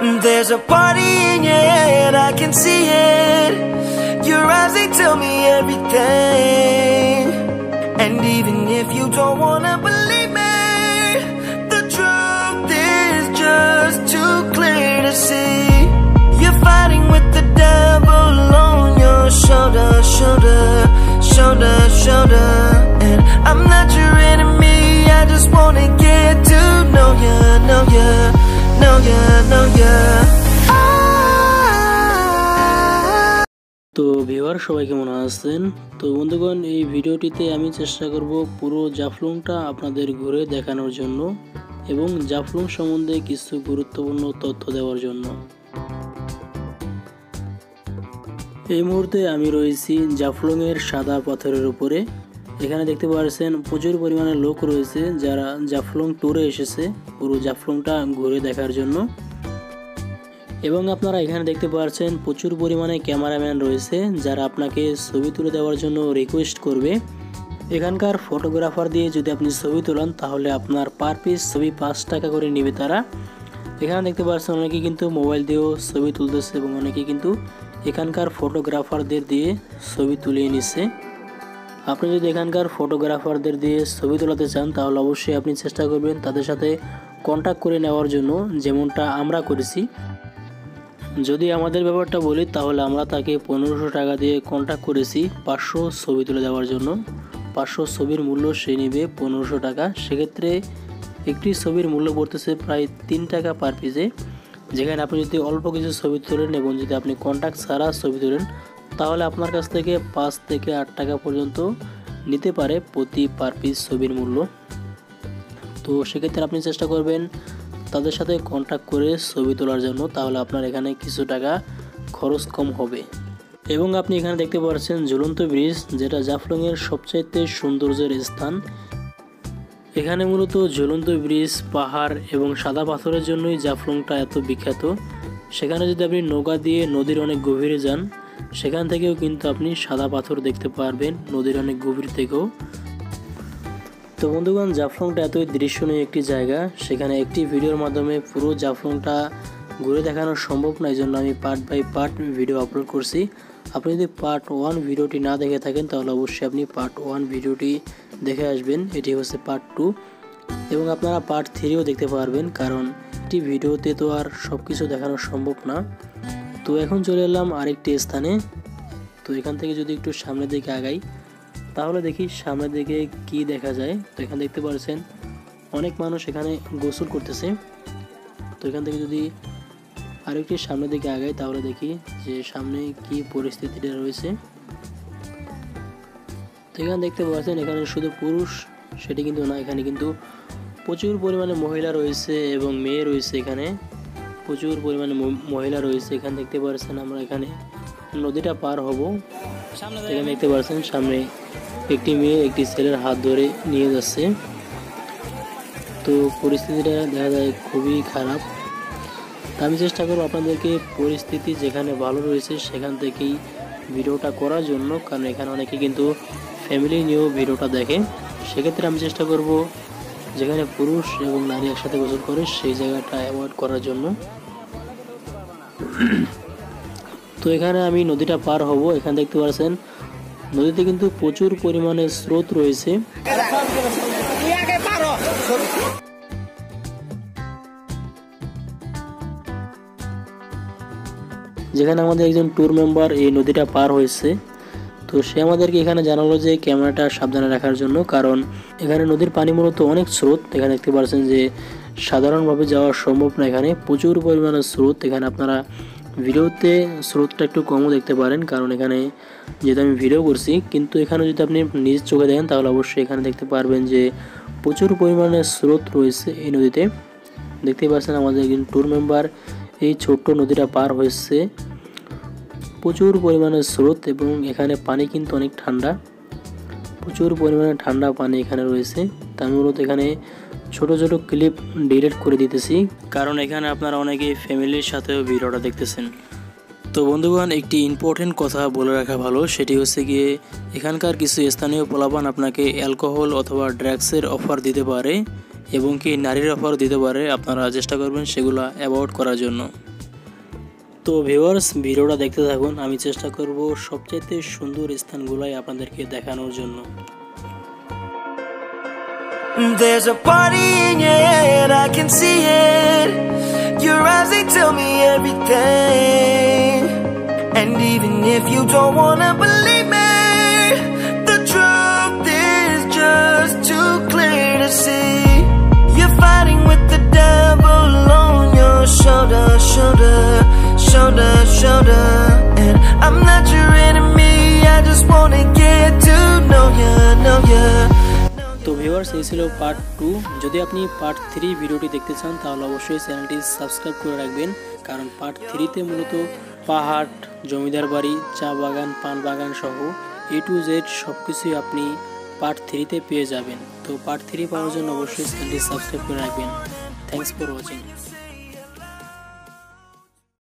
There's a party in your head, I can see it. Your eyes, they tell me everything. And even if you don't wanna believe me, the truth is just too clear to see. You're fighting with the devil on your shoulder, তো viewer, সবাই কেমন আছেন? তো বন্ধুগণ, এই ভিডিওটিতে আমি চেষ্টা করব পুরো জাফলংটা আপনাদের ঘুরে দেখানোর জন্য এবং জাফলং সম্বন্ধে কিছু গুরুত্বপূর্ণ তথ্য দেওয়ার জন্য। এই মুহূর্তে আমি রয়েছি জাফলংয়ের সাদা পাথরের উপরে। এখানে দেখতে পাচ্ছেন প্রচুর পরিমাণে লোক রয়েছে যারা জাফলং ট্যুরে এসেছে পুরো জাফলংটা ঘুরে দেখার জন্য। এবং আপনারা এখানে দেখতে পাচ্ছেন প্রচুর পরিমাণে ক্যামেরাম্যান রয়েছে যারা আপনাকে ছবি তুলে দেওয়ার জন্য রিকোয়েস্ট করবে। এখানকার ফটোগ্রাফার দিয়ে যদি আপনি ছবি তোলান, তাহলে আপনার পার পিস ছবি পাঁচ টাকা করে নেবে তারা। এখানে দেখতে পাচ্ছেন অনেকে কিন্তু মোবাইল দিয়েও ছবি তুলতেছে এবং অনেকে কিন্তু এখানকার ফটোগ্রাফারদের দিয়ে ছবি তুলিয়ে নিচ্ছে আপনি যদি এখানকার ফটোগ্রাফারদের দিয়ে ছবি তোলাতে চান, তাহলে অবশ্যই আপনি চেষ্টা করবেন তাদের সাথে কন্ট্যাক্ট করে নেওয়ার জন্য, যেমনটা আমরা করেছি। যদি আমাদের ব্যাপারটা বলি, তাহলে আমরা তাকে পনেরোশো টাকা দিয়ে কন্ট্যাক্ট করেছি পাঁচশো ছবি তুলে দেওয়ার জন্য। পাঁচশো ছবির মূল্য সে নেবে পনেরোশো টাকা। সেক্ষেত্রে একটি ছবির মূল্য পড়তেছে প্রায় তিন টাকা পার পিসে যেখানে আপনি যদি অল্প কিছু ছবি তোলেন এবং যদি আপনি কন্ট্যাক্ট ছাড়া ছবি তোলেন, তাহলে আপনার কাছ থেকে পাঁচ থেকে আট টাকা পর্যন্ত নিতে পারে প্রতি পার পিস ছবির মূল্য। তো সেক্ষেত্রে আপনি চেষ্টা করবেন তাদের সাথে কন্ট্যাক্ট করে ছবি তোলার জন্য, তাহলে আপনার এখানে কিছু টাকা খরচ কম হবে। এবং আপনি এখানে দেখতে পাচ্ছেন ঝুলন্ত ব্রিজ, যেটা জাফলংয়ের সবচাইতে সৌন্দর্যের স্থান। এখানে মূলত ঝুলন্ত ব্রিজ, পাহাড় এবং সাদা পাথরের জন্যই জাফলংটা এত বিখ্যাত। সেখানে যদি আপনি নৌকা দিয়ে নদীর অনেক গভীরে যান, সেখান থেকেও কিন্তু আপনি সাদা পাথর দেখতে পারবেন নদীর অনেক গভীর থেকেও। তো বন্ধুগণ, জাফলংটা এতই দৃশ্যনীয় একটি জায়গা, সেখানে একটি ভিডিওর মাধ্যমে পুরো জাফলংটা ঘুরে দেখানো সম্ভব না এই জন্য আমি part by part video upload করছি। আপনি যদি পার্ট ওয়ান ভিডিওটি না দেখে থাকেন, তাহলে অবশ্যই আপনি পার্ট ওয়ান ভিডিওটি দেখে আসবেন। এটি হচ্ছে পার্ট টু এবং আপনারা পার্ট থ্রিও দেখতে পারবেন, কারণ একটি ভিডিওতে তো আর সব কিছু দেখানো সম্ভব না। তো এখন চলে এলাম আরেকটি স্থানে। তো এখান থেকে যদি একটু সামনের দিকে আগাই তাহলে দেখি সামনের দিকে কি দেখা যায়। তো এখানে দেখতে পাচ্ছেন অনেক মানুষ এখানে গোসল করতেছে। তো এখান থেকে যদি আরেকটি সামনের দিকে আগাই তাহলে দেখি যে সামনে কি পরিস্থিতিটা রয়েছে। তো এখানে দেখতে পাচ্ছেন এখানে শুধু পুরুষ সেটি কিন্তু না এখানে কিন্তু প্রচুর পরিমাণে মহিলা রয়েছে এবং মেয়ে রয়েছে এখানে। প্রচুর পরিমাণে মহিলা রয়েছে এখানে দেখতে পাচ্ছেন আমরা এখানে নদীটা পার হব। এখানে দেখতে পাচ্ছেন সামনে একটি মেয়ে একটি ছেলের হাত ধরে নিয়ে যাচ্ছে। তো পরিস্থিতিটা দেখা যায় খুবই খারাপ। আমি চেষ্টা করব আপনাদেরকে পরিস্থিতি যেখানে ভালো রয়েছে সেখান থেকেই ভিডিওটা করার জন্য, কারণ এখানে অনেকে কিন্তু ফ্যামিলি নিয়েও ভিডিওটা দেখে। সেক্ষেত্রে আমি চেষ্টা করব যেখানে পুরুষ এবং নারী একসাথে গোসল করে সেই জায়গাটা অ্যাভয়েড করার জন্য। তো এখানে আমি নদীটা পার হব। এখানে দেখতে পাচ্ছেন নদীতে কিন্তু প্রচুর পরিমাণে স্রোত রয়েছে। যেখানে আমাদের একজন ট্যুর মেম্বার এই নদীটা পার হয়েছে। তো সে আমাদেরকে এখানে জানালো যে ক্যামেরাটা সাবধানে রাখার জন্য, কারণ এখানে নদীর পানি মূলত অনেক স্রোত। এখানে দেখতে পাচ্ছেন যে সাধারণভাবে যাওয়া সম্ভব না এখানে। প্রচুর পরিমাণে স্রোত এখানে আপনারা ভিডিওতে স্রোতটা একটু কমও দেখতে পারেন, কারণ এখানে যেহেতু আমি ভিডিও করছি, কিন্তু এখানে যদি আপনি নিজ চোখে দেখেন, তাহলে অবশ্যই এখানে দেখতে পারবেন যে প্রচুর পরিমাণে স্রোত রয়েছে এই নদীতে। দেখতেই পাচ্ছেন আমাদের ট্যুর মেম্বার এই ছোট্ট নদীটা পার হয়েছে। প্রচুর পরিমাণে স্রোত এবং এখানে পানি কিন্তু অনেক ঠান্ডা। প্রচুর পরিমাণে ঠান্ডা পানি এখানে রয়েছে। তার মূলত এখানে ছোট ছোট ক্লিপ ডিলিট করে দিতেছি। কারণ এখানে আপনারা অনেকেই ফ্যামিলির সাথেও ভিডিওটা দেখতেছেন। তো বন্ধুগণ, একটি ইম্পর্টেন্ট কথা বলে রাখা ভালো, সেটি হচ্ছে গিয়ে এখানকার কিছু স্থানীয় পোলাপান আপনাকে অ্যালকোহল অথবা ড্রাগসের অফার দিতে পারে এবং কি নারীর অফার দিতে পারে, আপনারা চেষ্টা করবেন সেগুলো অ্যাভয়েড করার জন্য। তো ভিউয়ার্স ভিডিওটা দেখতে থাকুন, আমি চেষ্টা করব সবচাইতে সুন্দর স্থানগুলোই আপনাদেরকে দেখানোর জন্য। There's a party in your head, I can see it. Your eyes, they tell me everything. And even if you don't wanna believe me, the truth is just too clear to see. You're fighting with the devil on your shoulder, shoulder, shoulder, shoulder. And I'm not your enemy, I just wanna get to know ya, know ya. Viewers এই ছিল part two যদি আপনি part three ভিডিওটি দেখতে চান, তাহলে অবশ্যই চ্যানেলটি সাবস্ক্রাইব করে রাখবেন। কারণ পার্ট থ্রিতে মূলত পাহাড়, জমিদার বাড়ি, চা বাগান, পান বাগান সহ এ টু জেড সব কিছুই আপনি পার্ট থ্রিতে পেয়ে যাবেন। তো পার্ট থ্রি পাওয়ার জন্য অবশ্যই চ্যানেলটি সাবস্ক্রাইব করে রাখবেন। Thanks for watching